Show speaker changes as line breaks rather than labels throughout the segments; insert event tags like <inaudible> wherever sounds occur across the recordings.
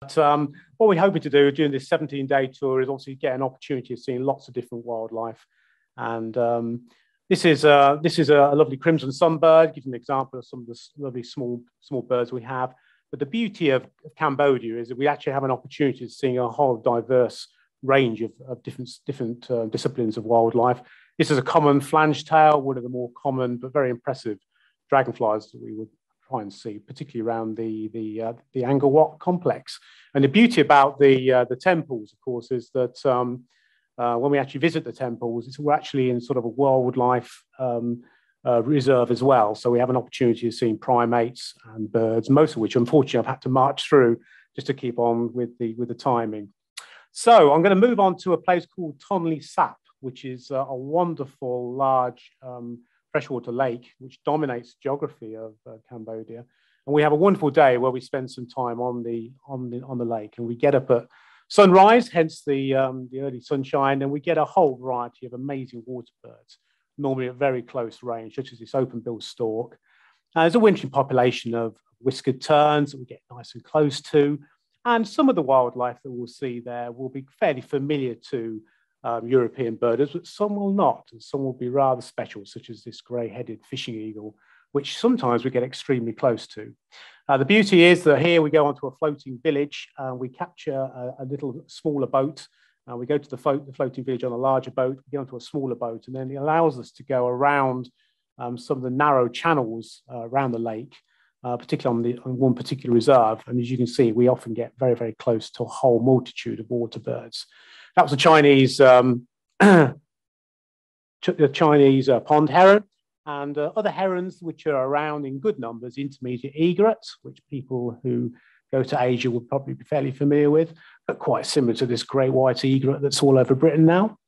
But um, what we're hoping to do during this 17 day tour is obviously get an opportunity of seeing lots of different wildlife. And um, this is, uh, this is a, lovely crimson sunbird, gives an example of some of the lovely small, small birds we have. But the beauty of, of Cambodia is that we actually have an opportunity of seeing a whole diverse range of, of different, different uh, disciplines of wildlife. This is a common flange tail, one of the more common but very impressive dragonflies that we would try and see, particularly around the the uh, the Angkor Wat complex. And the beauty about the uh, the temples, of course, is that um, uh, when we actually visit the temples, it's, we're actually in sort of a wildlife um, uh, reserve as well. So we have an opportunity of seeing primates and birds, most of which, unfortunately, I've had to march through just to keep on with the with the timing. So I'm going to move on to a place called Tonle Sap, which is uh, a wonderful large um, freshwater lake, which dominates geography of uh, Cambodia. And we have a wonderful day where we spend some time on the, on the, on the lake and we get up at sunrise, hence the, um, the early sunshine, and we get a whole variety of amazing water birds, normally at very close range, such as this open-billed stork. Uh, there's a wintering population of whiskered terns that we get nice and close to. And some of the wildlife that we'll see there will be fairly familiar to um, European birders, but some will not, and some will be rather special, such as this grey-headed fishing eagle, which sometimes we get extremely close to. Uh, the beauty is that here we go onto a floating village, uh, we capture a, a, little smaller boat, uh, we go to the, the, floating village on a larger boat, we get onto a smaller boat, and then it allows us to go around um, some of the narrow channels uh, around the lake, uh, particularly on, the, on one particular reserve. And as you can see, we often get very, very close to a whole multitude of water birds. That was a Chinese um, <clears throat> the Chinese uh, pond heron and uh, other herons which are around in good numbers, intermediate egrets, which people who go to Asia would probably be fairly familiar with, but quite similar to this great white egret that's all over Britain now.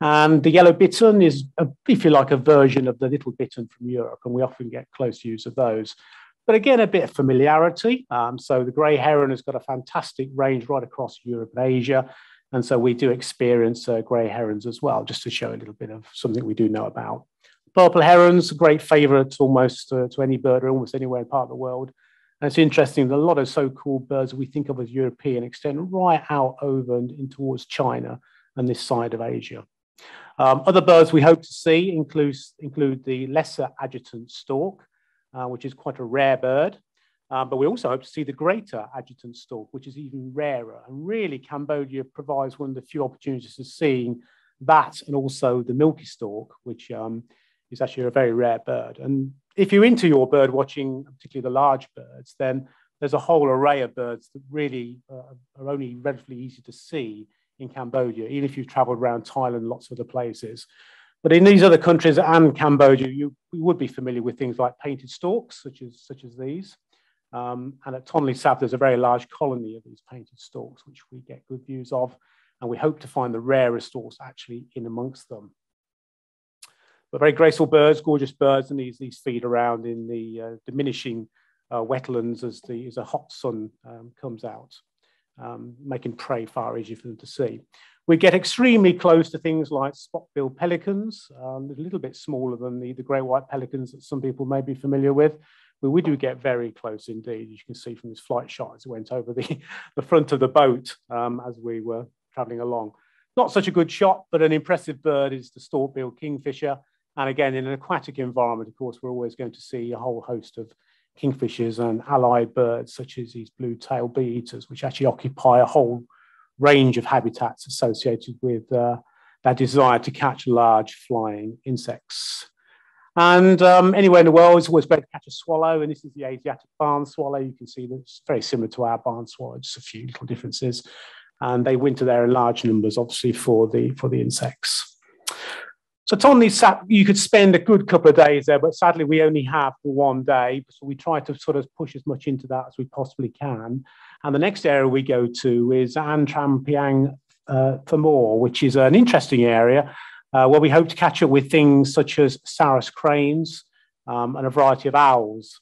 And the yellow bittern is, a, if you like, a version of the little bittern from Europe, and we often get close use of those. But again, a bit of familiarity. Um, so the grey heron has got a fantastic range right across Europe and Asia. And so we do experience uh, grey herons as well, just to show a little bit of something we do know about. Purple herons, a great favourite almost uh, to any bird or almost anywhere in part of the world. And it's interesting that a lot of so-called birds we think of as European extend right out over and in towards China and this side of Asia. Um, other birds we hope to see include, include the lesser adjutant stork, uh, which is quite a rare bird. Um, but we also hope to see the greater adjutant stork, which is even rarer. And really, Cambodia provides one of the few opportunities of seeing that and also the milky stork, which um, is actually a very rare bird. And if you're into your bird watching, particularly the large birds, then there's a whole array of birds that really uh, are only relatively easy to see in Cambodia, even if you've traveled around Thailand and lots of other places. But in these other countries and Cambodia, you, you would be familiar with things like painted storks, such as, such as these. Um, and at Tonle Sap, there's a very large colony of these painted storks, which we get good views of. And we hope to find the rarest storks actually in amongst them. But very graceful birds, gorgeous birds, and these, these feed around in the uh, diminishing uh, wetlands as the, as hot sun um, comes out, um, making prey far easier for them to see. We get extremely close to things like spot-billed pelicans, um, a little bit smaller than the, the great white pelicans that some people may be familiar with, we do get very close indeed. As you can see from this flight shot as it went over the, <laughs> the front of the boat um, as we were traveling along. Not such a good shot, but an impressive bird is the stork-billed kingfisher. And again, in an aquatic environment, of course, we're always going to see a whole host of kingfishers and allied birds, such as these blue-tailed bee-eaters, which actually occupy a whole range of habitats associated with uh, that desire to catch large flying insects. And um, anywhere in the world, it's always better to catch a swallow. And this is the Asiatic barn swallow. You can see that it's very similar to our barn swallow, just a few little differences. And they winter there in large numbers, obviously, for the, for the insects. So Tonle Sap, you could spend a good couple of days there, but sadly we only have one day. So we try to sort of push as much into that as we possibly can. And the next area we go to is An Piang uh, Thamor, which is an interesting area uh, where we hope to catch up with things such as Sarus cranes um, and a variety of owls.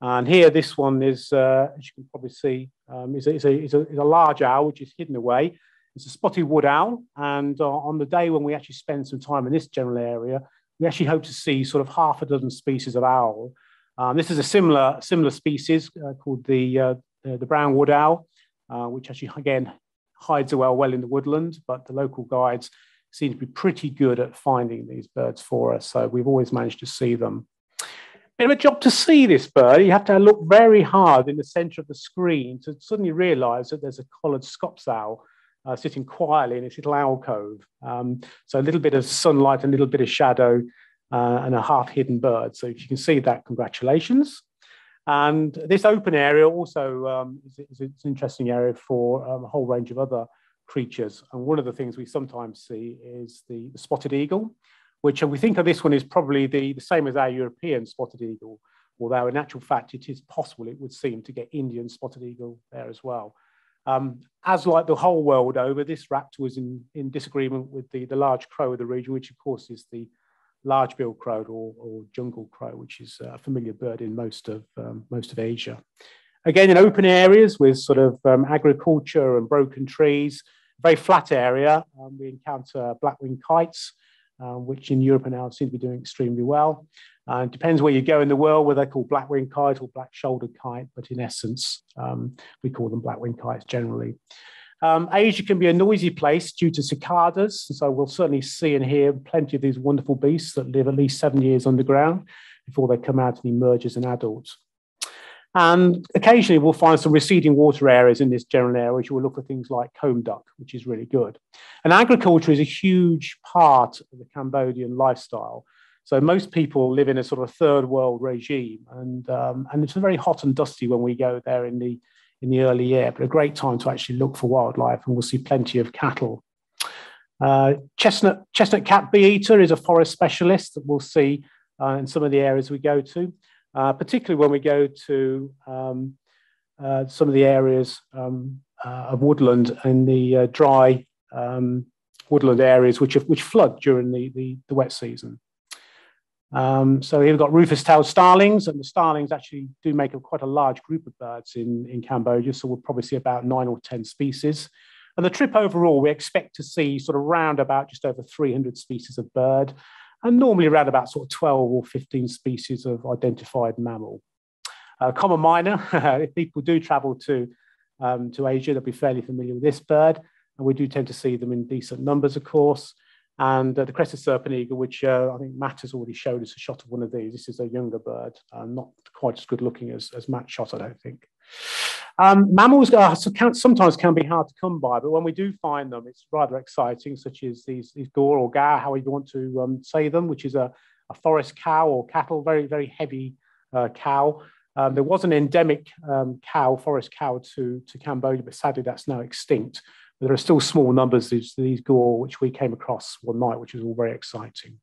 And here, this one is, uh, as you can probably see, um, is, a, is, a, is, a, is, a, large owl which is hidden away. It's a spotted wood owl. And uh, on the day when we actually spend some time in this general area, we actually hope to see sort of half a dozen species of owl. Um, this is a similar, similar species uh, called the, uh, the, the brown wood owl. uh, which actually, again, hides well well in the woodland, but the local guides seem to be pretty good at finding these birds for us. So we've always managed to see them. Bit of a job to see this bird. You have to look very hard in the center of the screen to suddenly realize that there's a collared Scops owl uh, sitting quietly in its little alcove. Um, so a little bit of sunlight, a little bit of shadow, uh, and a half hidden bird. So if you can see that, congratulations. And this open area also um, is, is, an interesting area for um, a whole range of other creatures. And one of the things we sometimes see is the, the spotted eagle which we think of this one is probably the, the same as our European spotted eagle, although in actual fact it is possible, it would seem, to get Indian spotted eagle there as well. Um, as like the whole world over, this raptor was in, in disagreement with the, the large crow of the region, which of course is the large-billed crow or, or, jungle crow, which is a familiar bird in most of, um, most of Asia. Again, in open areas with sort of um, agriculture and broken trees, very flat area, um, we encounter black-winged kites, um, which in Europe and now seem to be doing extremely well. Uh, it depends where you go in the world, whether they're called black-winged kite or black-shouldered kite, but in essence, um, we call them black-winged kites generally. Um, Asia can be a noisy place due to cicadas, so we'll certainly see and hear plenty of these wonderful beasts that live at least seven years underground before they come out and emerge as an adult. And occasionally we'll find some receding water areas in this general area, which we'll look for things like comb duck, which is really good. And agriculture is a huge part of the Cambodian lifestyle. So most people live in a sort of third world regime, and, um, and it's very hot and dusty when we go there in the, in the early year, but a great time to actually look for wildlife, and we'll see plenty of cattle. Uh, chestnut, chestnut cat bee eater is a forest specialist that we'll see uh, in some of the areas we go to uh, particularly when we go to um, uh, some of the areas um, uh, of woodland and the uh, dry um, woodland areas which, have, which flood during the, the, the wet season. Um, so here we've got rufous-tailed starlings, and the starlings actually do make a, quite a large group of birds in, in Cambodia, so we'll probably see about nine or 10 species. And the trip overall, we expect to see sort of round about just over 300 species of bird, and normally around about sort of 12 or 15 species of identified mammal. Uh, common myna, <laughs> if people do travel to, um, to Asia, they'll be fairly familiar with this bird, and we do tend to see them in decent numbers, of course. And uh, the crested serpent eagle, which uh, I think Matt has already showed us a shot of one of these. This is a younger bird, uh, not quite as good looking as, as Matt shot, I don't think. Um, mammals are, sometimes can be hard to come by, but when we do find them, it's rather exciting, such as these, these gaur or gar, however you want to um, say them, which is a, a, forest cow or cattle, very, very heavy uh, cow. Um, there was an endemic um, cow, forest cow to, to Cambodia, but sadly that's now extinct. But there are still small numbers of these gaur, which we came across one night, which was all very exciting.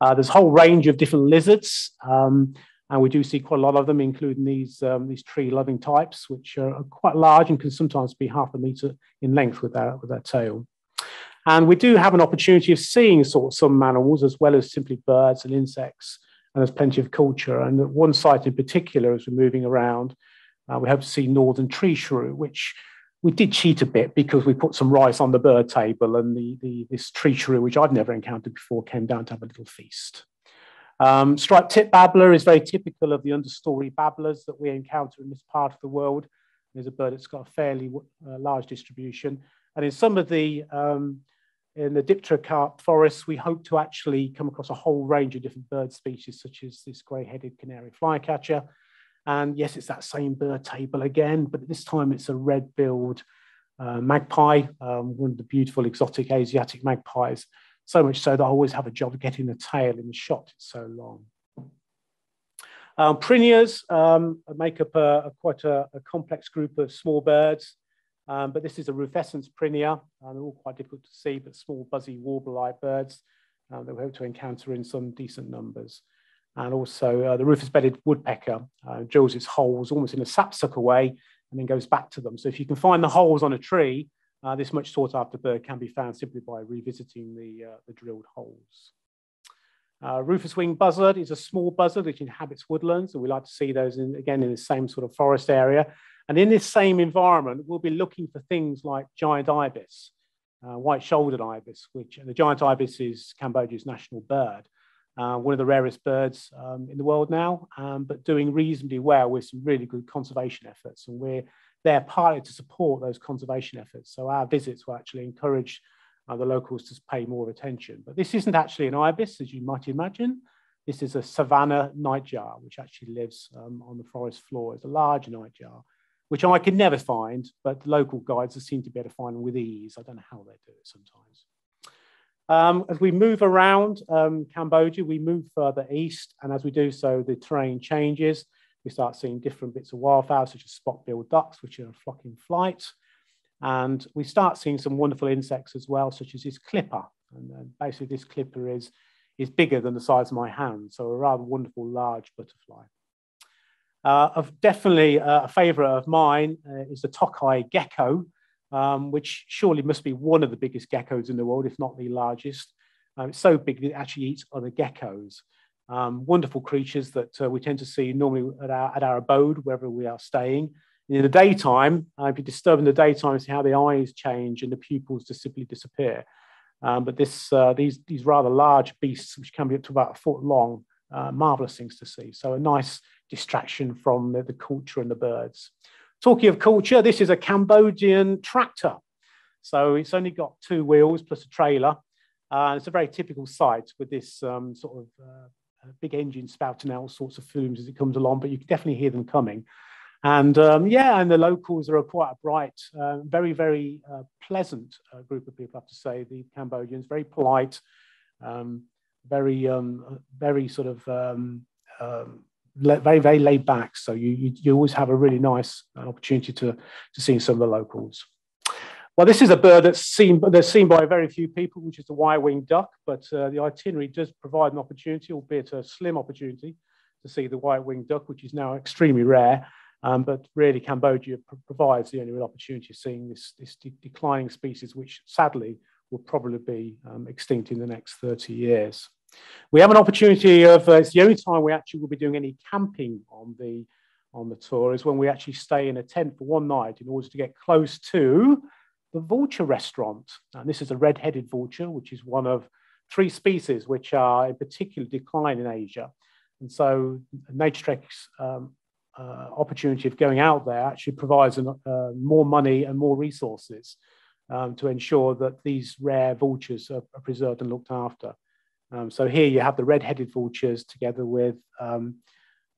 Uh, there's a whole range of different lizards. Um, and we do see quite a lot of them, including these, um, these tree-loving types, which are quite large and can sometimes be half a meter in length with their, with their tail. And we do have an opportunity of seeing sort of some animals as well as simply birds and insects, and there's plenty of culture. And at one site in particular, as we're moving around, uh, we hope to see northern tree shrew, which we did cheat a bit because we put some rice on the bird table, and the, the this tree shrew, which I'd never encountered before, came down to have a little feast. Um, striped tit-babbler is very typical of the understory babblers that we encounter in this part of the world. There's a bird that's got a fairly uh, large distribution. And in some of the, um, in the dipterocarp forests, we hope to actually come across a whole range of different bird species, such as this grey-headed canary flycatcher. And yes, it's that same bird table again, but this time it's a red-billed uh, magpie, um, one of the beautiful exotic Asiatic magpies so much so that I always have a job of getting the tail in the shot. It's so long. Um, Prinias um, make up a, a quite a, a, complex group of small birds, um, but this is a rufescens prinia, they're all quite difficult to see, but small buzzy warble-like birds um, that we hope to encounter in some decent numbers. And also uh, the rufous-bellied woodpecker uh, drills its holes almost in a sapsucker way and then goes back to them. So if you can find the holes on a tree, uh, this much sought after bird can be found simply by revisiting the, uh, the drilled holes. Uh, Rufous winged buzzard is a small buzzard which inhabits woodlands, and we like to see those in, again in the same sort of forest area. And in this same environment, we'll be looking for things like giant ibis, uh, white-shouldered ibis, which the giant ibis is Cambodia's national bird, uh, one of the rarest birds um, in the world now, um, but doing reasonably well with some really good conservation efforts. And we're there partly to support those conservation efforts. So our visits will actually encourage uh, the locals to pay more attention. But this isn't actually an ibis, as you might imagine. This is a savanna nightjar, which actually lives um, on the forest floor. It's a large nightjar, which I could never find, but local guides seem to be able to find with ease. I don't know how they do it sometimes. Um, as we move around um, Cambodia, we move further east, and as we do so, the terrain changes. We start seeing different bits of wildfowl, such as spot-billed ducks, which are flocking flight. And we start seeing some wonderful insects as well, such as this clipper. And basically this clipper is, is bigger than the size of my hand, so a rather wonderful large butterfly. Uh, of definitely uh, a favorite of mine uh, is the Tokay gecko, um, which surely must be one of the biggest geckos in the world, if not the largest. Uh, it's so big that it actually eats other geckos. Um, wonderful creatures that uh, we tend to see normally at our, at our abode, wherever we are staying in the daytime, uh, if you disturb in the daytime, see how the eyes change and the pupils just simply disappear. Um, but this, uh, these, these rather large beasts, which can be up to about a foot long, uh, marvelous things to see. So a nice distraction from the, the culture and the birds. Talking of culture, this is a Cambodian tractor. So it's only got two wheels plus a trailer. Uh, it's a very typical sight with this um, sort of uh, big engine spouting out all sorts of fumes as it comes along, but you can definitely hear them coming. And um, yeah, and the locals are a quite a bright, uh, very, very uh, pleasant uh, group of people, I have to say. The Cambodians, very polite, um, very, um, very sort of, um, um, very, very laid back. So you, you, you, always have a really nice opportunity to, to see some of the locals. Well, this is a bird that's seen, that's seen by very few people, which is the white-winged duck, but uh, the itinerary does provide an opportunity, albeit a slim opportunity, to see the white-winged duck, which is now extremely rare. Um, but really, Cambodia pr provides the only real opportunity of seeing this, this de declining species, which sadly will probably be um, extinct in the next 30 years. We have an opportunity of, uh, it's the only time we actually will be doing any camping on the, on the tour is when we actually stay in a tent for one night in order to get close to the vulture restaurant. And this is a red-headed vulture, which is one of three species which are in particular decline in Asia. And so Naturetrek's um, uh, opportunity of going out there actually provides an, uh, more money and more resources um, to ensure that these rare vultures are, are preserved and looked after. Um, so here you have the red-headed vultures together with um,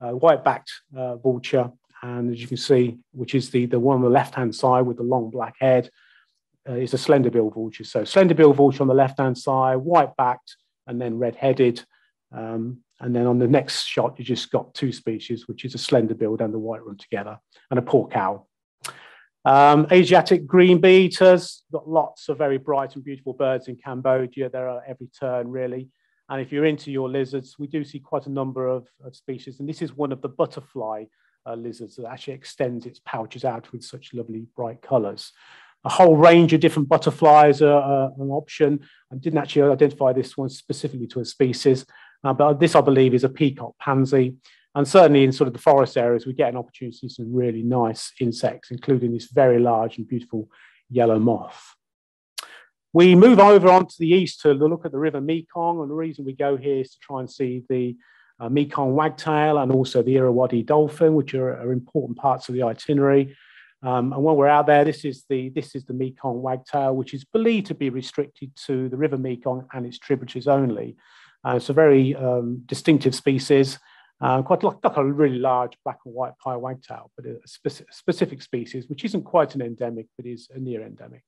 white-backed uh, vulture, and as you can see, which is the, the one on the left-hand side with the long black head, uh, is a slender-bill vulture. So slender-bill vulture on the left-hand side, white-backed, and then red-headed. Um, and then on the next shot, you just got two species, which is a slender billed and the white run together, and a pork owl. Um, Asiatic green bee eaters, got lots of very bright and beautiful birds in Cambodia. There are every turn, really. And if you're into your lizards, we do see quite a number of, of species. And this is one of the butterfly uh, lizards that actually extends its pouches out with such lovely bright colors. A whole range of different butterflies are, an option. I didn't actually identify this one specifically to a species, uh, but this, I believe, is a peacock pansy. And certainly in sort of the forest areas, we get an opportunity to see some really nice insects, including this very large and beautiful yellow moth. We move over onto the east to look at the river Mekong. And the reason we go here is to try and see the uh, Mekong wagtail and also the Irrawaddy dolphin, which are, are important parts of the itinerary. Um, and when we're out there, this is the this is the Mekong wagtail, which is believed to be restricted to the River Mekong and its tributaries only. Uh, it's a very um, distinctive species, uh, quite like, like, a really large black and white pie wagtail, but a speci specific species, which isn't quite an endemic, but is a near endemic.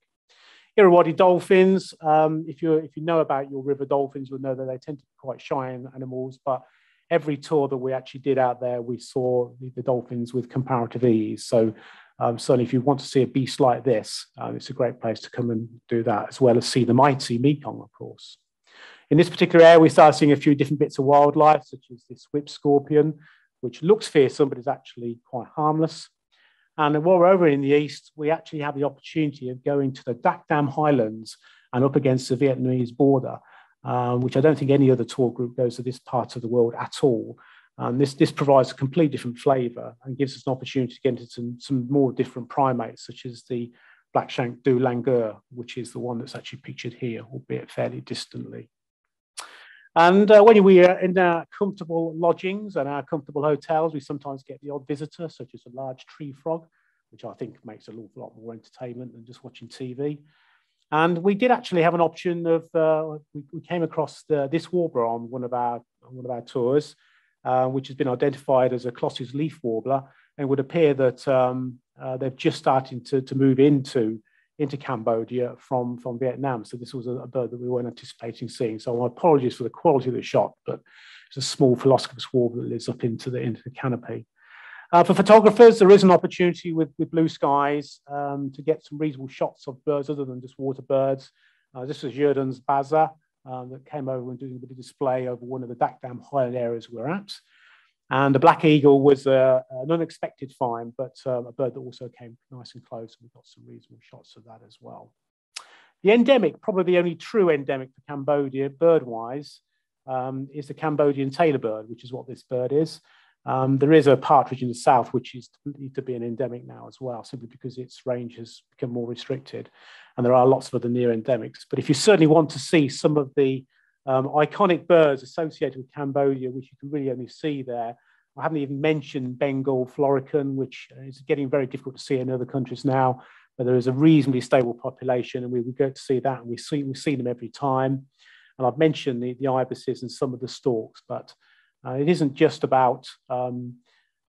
Irrawaddy dolphins, um, if, you if you know about your river dolphins, you'll know that they tend to be quite shy animals, but every tour that we actually did out there, we saw the, the dolphins with comparative ease. So um, certainly if you want to see a beast like this, um, it's a great place to come and do that, as well as see the mighty Mekong, of course. In this particular area, we start seeing a few different bits of wildlife, such as this whip scorpion, which looks fearsome, but is actually quite harmless. And while we're over in the east, we actually have the opportunity of going to the Dak Dam Highlands and up against the Vietnamese border, um, which I don't think any other tour group goes to this part of the world at all. And this, this provides a complete different flavor and gives us an opportunity to get into some, some more different primates, such as the black-shanked douc langur, which is the one that's actually pictured here, albeit fairly distantly. And uh, when we are in our comfortable lodgings and our comfortable hotels, we sometimes get the odd visitor, such as a large tree frog, which I think makes a awful lot more entertainment than just watching TV. And we did actually have an option of, uh, we, we, came across the, this warbler on one of our, one of our tours, uh, which has been identified as a Kloss's leaf warbler. And would appear that um, uh, they're just starting to, to move into, into Cambodia from, from Vietnam. So this was a, a, bird that we weren't anticipating seeing. So my apologies for the quality of the shot, but it's a small Phylloscopus warbler that lives up into the, into the canopy. Uh, for photographers, there is an opportunity with, with blue skies um, to get some reasonable shots of birds other than just water birds. Uh, this was Jerdon's Baza um, that came over and doing a bit of display over one of the Dak Dam highland areas we're at. And the black eagle was an unexpected find, but um, a bird that also came nice and close. And we got some reasonable shots of that as well. The endemic, probably the only true endemic for Cambodia bird-wise, um, is the Cambodian tailor bird, which is what this bird is. Um, there is a partridge in the south, which is believed to be an endemic now as well, simply because its range has become more restricted. And there are lots of other near endemics. But if you certainly want to see some of the um, iconic birds associated with Cambodia, which you can really only see there, I haven't even mentioned Bengal florican, which is getting very difficult to see in other countries now, but there is a reasonably stable population, and we, we go to see that, and we see we see them every time. And I've mentioned the, the ibises and some of the storks, but uh, it isn't just about um,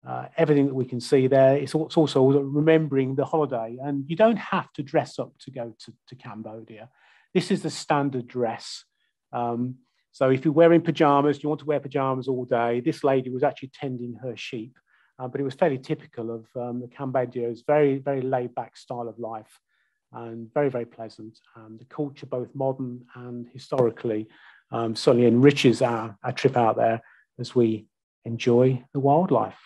uh, everything that we can see there. It's also remembering the holiday. And you don't have to dress up to go to, to Cambodia. This is the standard dress. Um, so if you're wearing pajamas, you want to wear pajamas all day. This lady was actually tending her sheep, uh, but it was fairly typical of um, Cambodia's very, very laid back style of life and very, very pleasant. And the culture, both modern and historically, um, certainly enriches our, our trip out there as we enjoy the wildlife.